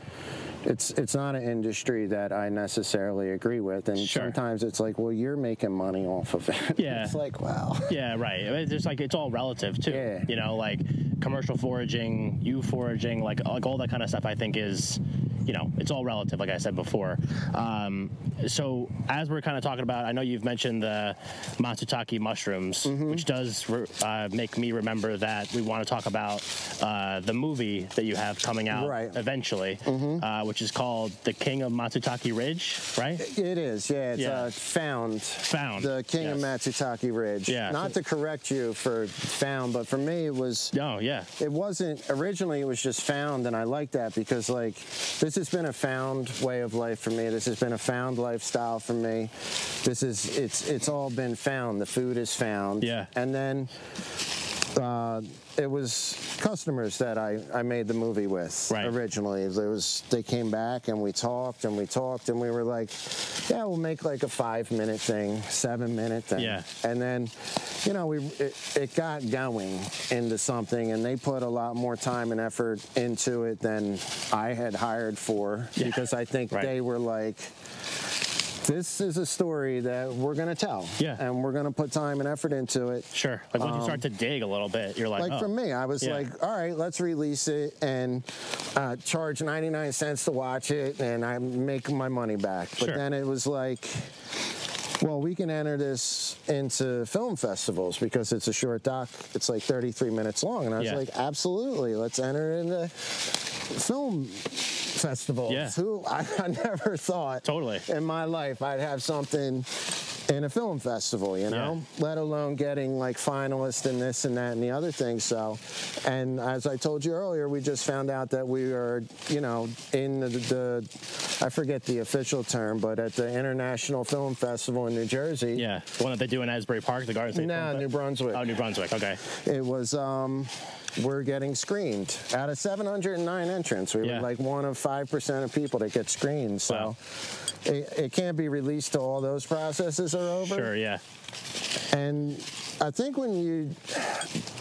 It's it's not an industry that I necessarily agree with, and Sure. sometimes it's like, well, you're making money off of it. Yeah. it's like, wow. Yeah, right. It's just like it's all relative too. Yeah. You know, like commercial foraging, you foraging, like like all that kind of stuff. I think is, you know, it's all relative. Like I said before. Um, so as we're kind of talking about, I know you've mentioned the matsutake mushrooms, Mm-hmm. which does re- uh, make me remember that we want to talk about uh, the movie that you have coming out Right. Mm-hmm. eventually, uh, which is called The King of Matsutake Ridge, right? It is, yeah. It's Yeah. Uh, found. Found, The King of yes. Matsutake Ridge. Yeah. Not to correct you for found, but for me it was. Oh yeah. It wasn't originally. It was just found, and I like that because like this has been a found way of life for me. This has been a found lifestyle for me. This is it's it's all been found. The food is found. Yeah. And then uh, it was customers that I, I made the movie with Right. originally. There was they came back and we talked and we talked and we were like, yeah, we'll make like a five minute thing, seven minute thing. Yeah. And then, you know, we it, it got going into something, and they put a lot more time and effort into it than I had hired for Yeah. because I think Right. they were like. This is a story that we're going to tell. Yeah. And we're going to put time and effort into it. Sure. Like once you start to dig a little bit, you're like, Um, Like oh. for me, I was Yeah. like, all right, let's release it and uh, charge 99 cents to watch it, and I make my money back. But Sure. then it was like, well, we can enter this into film festivals because it's a short doc. It's like 33 minutes long. And I was Yeah. like, absolutely, let's enter it into film festivals. Yeah. Who I, I never thought Totally. in my life I'd have something in a film festival, you know, let alone getting like finalists in this and that and the other thing. So, and as I told you earlier, we just found out that we are, you know, in the, the I forget the official term, but at the International Film Festival in New Jersey. Yeah, the one that they do in Asbury Park, the Garden State. No, Film New Brunswick. Oh, New Brunswick. Okay. It was, um, we're getting screened. Out of 709 entrants, we Yeah. were like one of 5% of people that get screened. So Wow. it, it can't be released till all those processes are over. Sure. Yeah. And I think when you,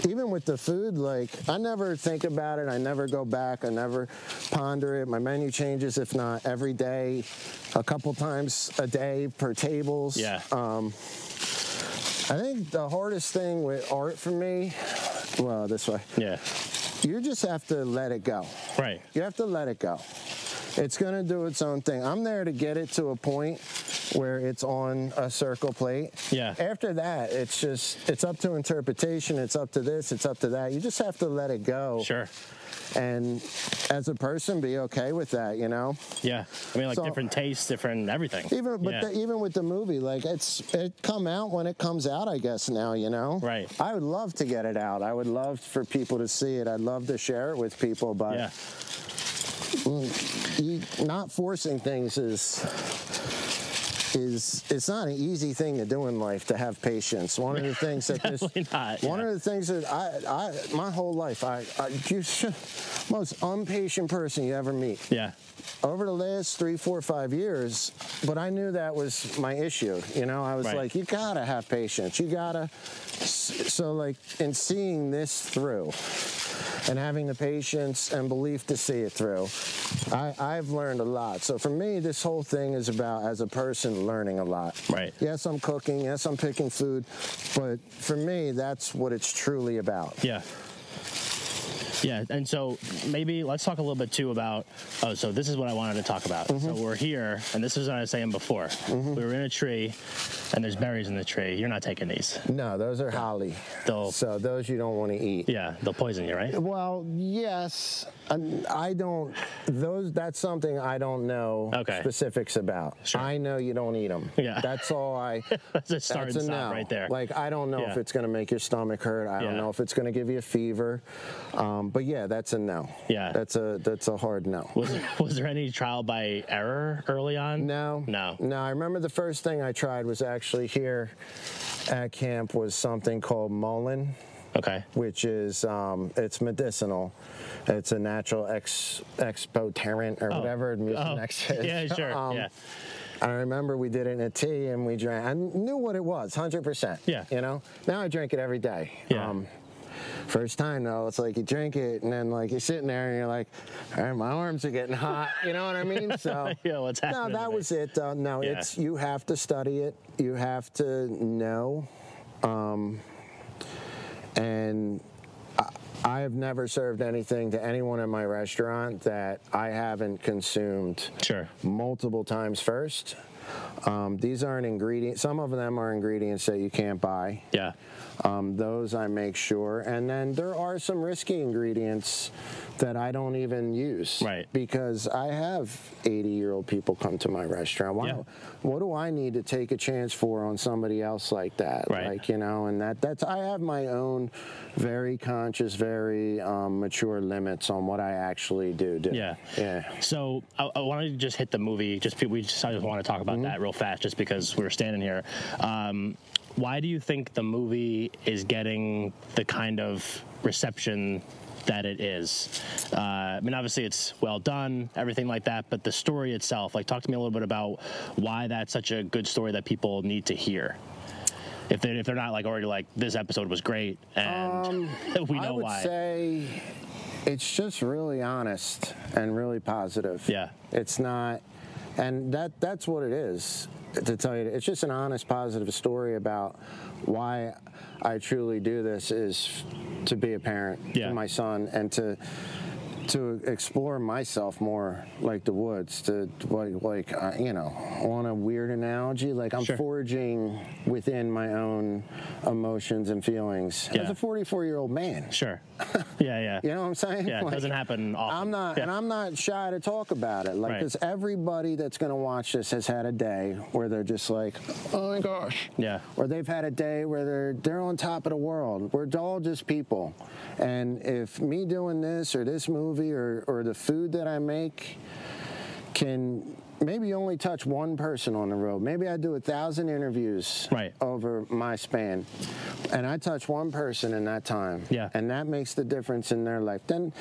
even with the food, like I never think about it. I never go back. I never ponder it. My menu changes, if not every day, a couple times a day per tables. Yeah. Um, I think the hardest thing with art for me, well, this way, Yeah. you just have to let it go. Right. You have to let it go. It's going to do its own thing. I'm there to get it to a point where it's on a circle plate. Yeah. After that, it's just, it's up to interpretation. It's up to this. It's up to that. You just have to let it go. Sure. And as a person, be okay with that, you know? Yeah. I mean, like So- different tastes, different everything. Even, but yeah. the, even with the movie, like it's, it come out when it comes out, I guess now, you know? Right. I would love to get it out. I would love for people to see it. I'd love to share it with people, but yeah. Mm, not forcing things is is it's not an easy thing to do in life to have patience. One of the things that this not, one yeah. of the things that I, I my whole life I, I you should, most impatient person you ever meet Yeah. over the last three, four, five years, but I knew that was my issue. You know, I was Right. like, you gotta have patience. You gotta. So, like, in seeing this through and having the patience and belief to see it through, I, I've learned a lot. So, for me, this whole thing is about, as a person, learning a lot. Right. Yes, I'm cooking. Yes, I'm picking food. But for me, that's what it's truly about. Yeah. Yeah, and so maybe let's talk a little bit too about. Oh, so this is what I wanted to talk about. Mm-hmm. So we're here, and this is what I was saying before. We were in a tree, and there's berries in the tree. You're not taking these. No, those are holly. They'll- So, those you don't want to eat. Yeah, they'll poison you, right? Well, yes. I don't. Those. That's something I don't know Okay. specifics about. Sure. I know you don't eat them. Yeah. That's all I. That's a start that's and stop no. right there. Like I don't know if it's going to make your stomach hurt. I don't know if it's going to give you a fever. Um, but yeah, that's a no. Yeah. That's a that's a hard no. was there, was there any trial by error early on? No. No. No. I remember the first thing I tried was actually here at camp was something called mullein. Okay. which is um, it's medicinal. It's a natural ex expoterrant or whatever Oh, Mucinex is. yeah, sure. Um, yeah. I remember we did it in a tea and we drank. I knew what it was, hundred percent. Yeah. You know. Now I drink it every day. Um, Yeah. First time though, it's like you drink it and then like you're sitting there and you're like, all right, my arms are getting hot. You know what I mean? So Yeah, what's happening? no, that was it. Uh, no, Yeah. it's you have to study it. You have to know. Um, and I- I have never served anything to anyone in my restaurant that I haven't consumed Sure. multiple times first. Um, these aren't ingredients. Some of them are ingredients that you can't buy. Yeah. Um, those I make sure. And then there are some risky ingredients that I don't even use. Right. Because I have 80 year old people come to my restaurant. Why, Yeah. What do I need to take a chance for on somebody else like that? Right. Like, you know, and that that's, I have my own very conscious, very um, mature limits on what I actually do. do. Yeah. Yeah. So I, I wanted to just hit the movie. Just we just I just want to talk about that real fast, just because we're standing here. Um, why do you think the movie is getting the kind of reception that it is? Uh, I mean, obviously it's well done, everything like that, but the story itself. Like, talk to me a little bit about why that's such a good story that people need to hear. If they if they're not like already like this episode was great and we know why. I would why. say it's just really honest and really positive. Yeah. It's not, and that that's what it is. To tell you, it's just an honest, positive story about why I truly do this is to be a parent Yeah. to my son and to to explore myself more like the woods to like, like uh, you know on a weird analogy like i'm Sure. foraging within my own emotions and feelings Yeah. as a 44 year old man Sure. Yeah, yeah. you know what i'm saying Yeah, it Like, doesn't happen often. i'm not Yeah. and i'm not shy to talk about it like Right. because everybody that's going to watch this has had a day where they're just like oh my gosh Yeah. or they've had a day where they're they're on top of the world. We're all just people, and if me doing this or this movie or or the food that I make can maybe only touch one person on the road. Maybe I do a thousand interviews Right. over my span, and I touch one person in that time. Yeah. and that makes the difference in their life. Then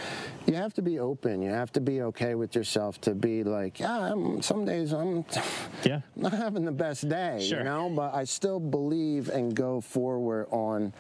you have to be open. You have to be okay with yourself to be like, yeah, I'm, some days I'm. Yeah. not having the best day, Sure. you know, but I still believe and go forward on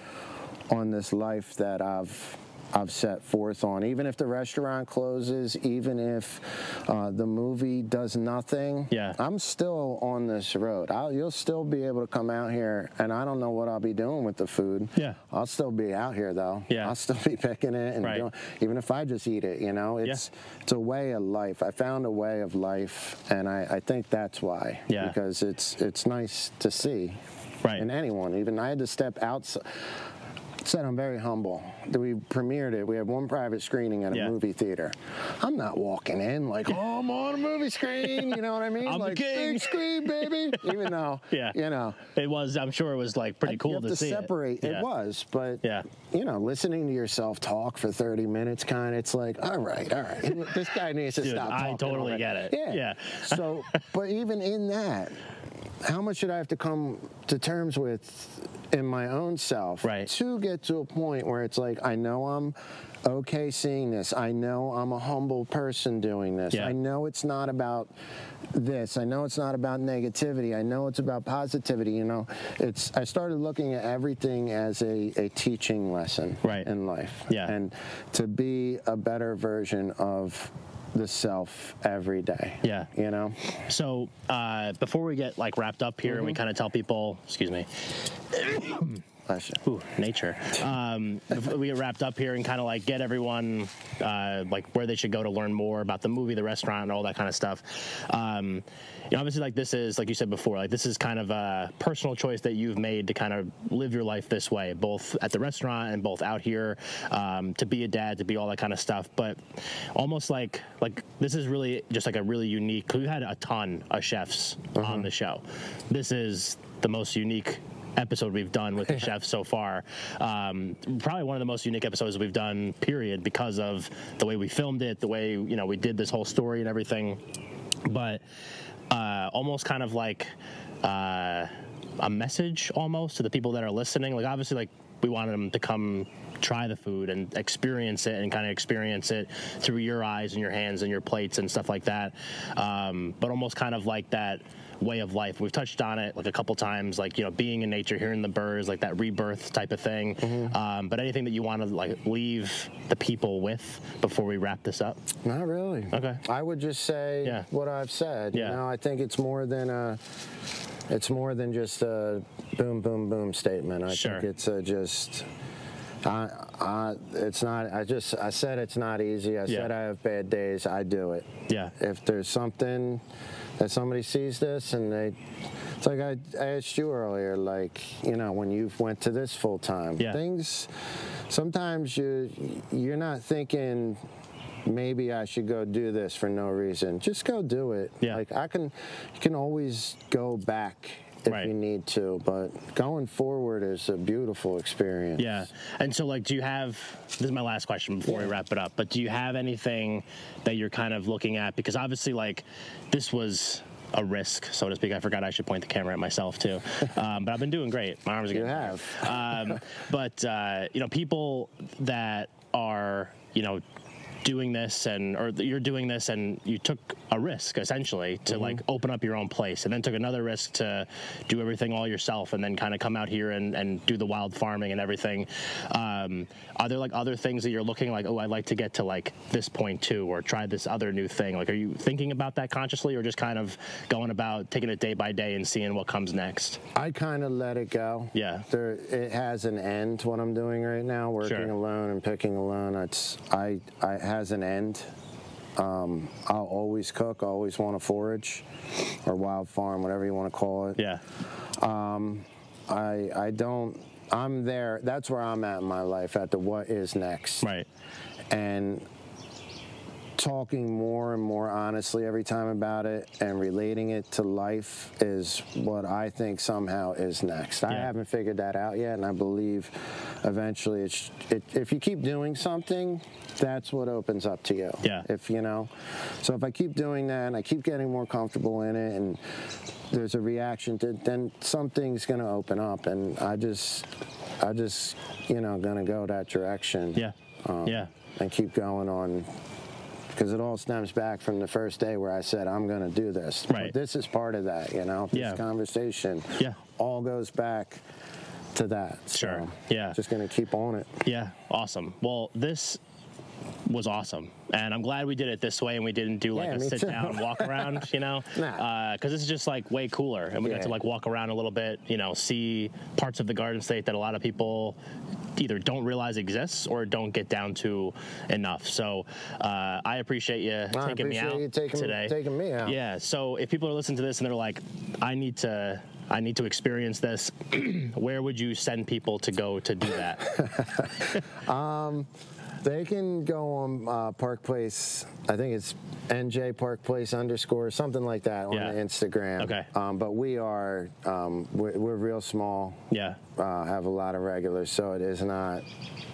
on this life that I've I've set forth on. Even if the restaurant closes, even if uh, the movie does nothing, Yeah. I'm still on this road. I'll, you'll still be able to come out here, and I don't know what I'll be doing with the food. Yeah. I'll still be out here though. Yeah. I'll still be picking it and Right. doing, even if I just eat it. You know, it's it's a way of life. I found a way of life, and I, I think that's why. Yeah. Because it's it's nice to see. Right. And anyone, even I had to step outside. Said I'm very humble. We premiered it. We had one private screening at a Yeah. movie theater. I'm not walking in like, oh, I'm on a movie screen. You know what I mean? I'm the like king. big screen, baby. Even though, Yeah. you know, It was. I'm sure it was like pretty cool to, to, see separate. it. It, was, but Yeah. you know, listening to yourself talk for 30 minutes, kind of, it's like, all right, all right, this guy needs to Dude, stop. I totally get it. Yeah, Yeah. so, but even in that, how much should I have to come to terms with in my own self Right. to get to a point where it's like I know I'm okay seeing this. I know I'm a humble person doing this. Yeah. I know it's not about this. I know it's not about negativity. I know it's about positivity. You know, it's. I started looking at everything as a, a teaching lesson Right. in life. Yeah. And to be a better version of the self every day. Yeah. You know. So uh, before we get like wrapped up here, and we Mm-hmm. kind of tell people, excuse me, You. Ooh, nature. Um, we get wrapped up here and kind of like get everyone uh, like where they should go to learn more about the movie, the restaurant, and all that kind of stuff. Um, you know, obviously, like this is like you said before, like this is kind of a personal choice that you've made to kind of live your life this way, both at the restaurant and both out here, um, to be a dad, to be all that kind of stuff. But almost like like this is really just like a really unique. Cause we had a ton of chefs on the show. This is the most unique episode we've done with the chef so far. Um, probably one of the most unique episodes we've done, period, because of the way we filmed it, the way you know we did this whole story and everything. But uh, almost kind of like uh, a message, almost to the people that are listening. Like obviously, like we wanted them to come try the food and experience it and kind of experience it through your eyes and your hands and your plates and stuff like that. Um, but almost kind of like that way of life. We've touched on it like a couple times, like you know, being in nature, hearing the birds, like that rebirth type of thing. Um, but anything that you want to like leave the people with before we wrap this up? Not really. Okay. I would just say Yeah. what I've said. Yeah. You know, I think it's more than a. It's more than just a boom, boom, boom statement. I Sure. think it's a just. I, I, it's not. I just. I said it's not easy. I Yeah. said I have bad days. I do it. Yeah. If there's something that somebody sees this and they, it's like I, I asked you earlier. Like you know, when you went to this full time, Yeah. things. Sometimes you you're not thinking maybe I should go do this for no reason. Just go do it. Yeah. Like I can, you can always go back if Right. you need to, but going forward is a beautiful experience. Yeah. And so, like, do you have this is my last question before we wrap it up, but do you have anything that you're kind of looking at? Because obviously, like, this was a risk, so to speak. I forgot I should point the camera at myself too. Um, but I've been doing great. My arms are You getting have. um, but uh, you know, people that are you know doing this and or you're doing this and you took a risk essentially to like open up your own place and then took another risk to do everything all yourself and then kind of come out here and, and do the wild farming and everything um, are there like other things that you're looking like oh i'd like to get to like this point too or try this other new thing like are you thinking about that consciously or just kind of going about taking it day by day and seeing what comes next I kind of let it go. Yeah. There, it has an end. To what I'm doing right now, working Sure. alone and picking alone. It's I, I has an end. Um, I'll always cook. I always want to forage, or wild farm, whatever you want to call it. Yeah. I I don't. I'm there. That's where I'm at in my life. At the what is next. Right. and talking more and more honestly every time about it and relating it to life is what I think somehow is next. I haven't figured that out yet, and I believe eventually it's it, if you keep doing something, that's what opens up to you. Yeah. If you know, so if I keep doing that and I keep getting more comfortable in it and there's a reaction to then something's going to open up and I just I just you know going to go that direction Yeah. Um, yeah. and keep going on because it all stems back from the first day where I said I'm going to do this. Right. This is part of that, you know. This Yeah. conversation Yeah. all goes back to that. Sure. So, Yeah. Just going to keep on it. Yeah, awesome. Well, this was awesome, and I'm glad we did it this way and we didn't do like Yeah, a sit too. down walk around, you know, Nah. Uh, because this is just like way cooler, and we got to like walk around a little bit, you know, see parts of the Garden State that a lot of people either don't realize exists or don't get down to enough. So uh, I appreciate you I taking me out taking- today. taking me out. Yeah. So if people are listening to this and they're like, I need to. I need to experience this. Where would you send people to go to do that? They can go on uh, Park Place. I think it's NJ Park Place underscore something like that on Yeah. the Instagram. Okay. Um, but we are um, we're, we're real small. Yeah. Uh, have a lot of regulars, so it is not.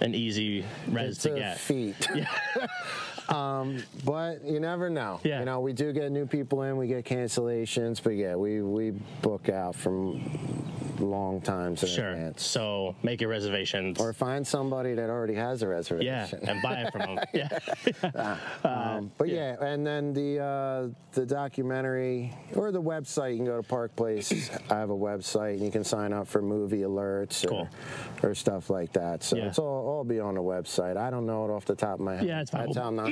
an easy res It's to a get. feat. um, but you never know. Yeah. You know, we do get new people in, we get cancellations, but yeah, we we book out from long times in Sure. advance. So make your reservations. Or find somebody that already has a reservation. yeah, and buy it from them. Yeah. Um, but yeah. and then the uh, the documentary or the website, you can go to Park Place. I have a website, and you can sign up for movie alerts Cool. or, or stuff like that. So Yeah. it's all, all be on the website. I don't know it off the top of my head. Yeah, it's fine. That's how not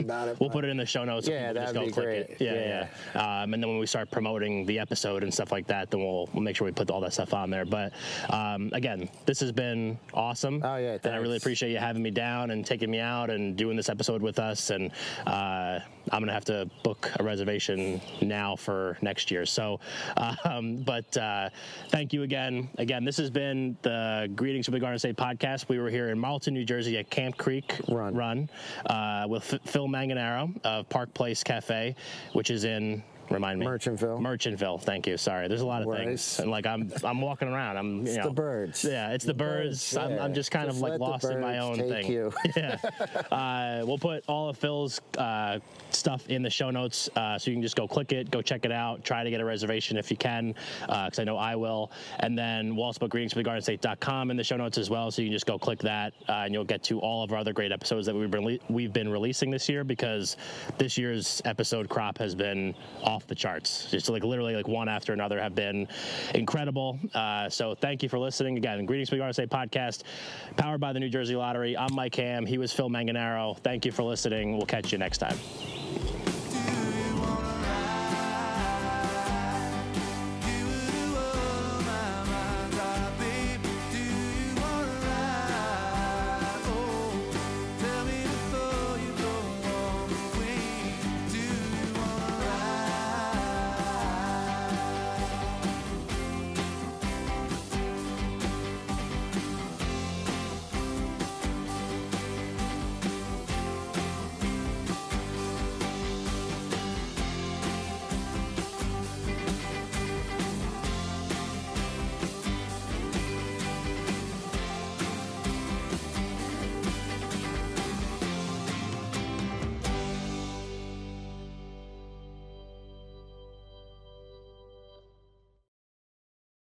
about it. We'll put it in the show notes. Yeah, just that'd go be click great. It. Yeah, yeah. Um, and then when we start promoting the episode and stuff like that, then we'll, we'll make sure we put all that stuff on there. But um, again, this has been awesome. Oh, yeah, And I really appreciate you having me down and taking me out and doing this episode with us. And uh, I'm gonna have to book a reservation now for next year. So, um, but uh, thank you again. Again, this has been the Greetings from the Garden State podcast. We were here in Marlton, New Jersey at Camp Creek Run. Run uh, with Phil Manganaro of Park Place Cafe, which is in. Remind me. Merchantville. Merchantville. Thank you. Sorry. There's a lot of things, and like I'm, I'm walking around. I'm, you It's know, the birds. Yeah, it's the, The birds. birds, I'm, I'm just kind Just of like lost in my own thing. you. yeah. Uh, we'll put all of Phil's uh, stuff in the show notes, uh, so you can just go click it, go check it out, try to get a reservation if you can, because I know I will. And then we'll also put greetingsfromthegardenstate.com in the show notes as well, so you can just go click that, uh, and you'll get to all of our other great episodes that we've been we've been releasing this year. Because this year's episode crop has been off the charts. Just like literally like one after another have been incredible. Uh, so thank you for listening again. Greetings Garden State podcast, powered by the New Jersey Lottery. I'm Mike Ham. He was Phil Manganaro. Thank you for listening. We'll catch you next time.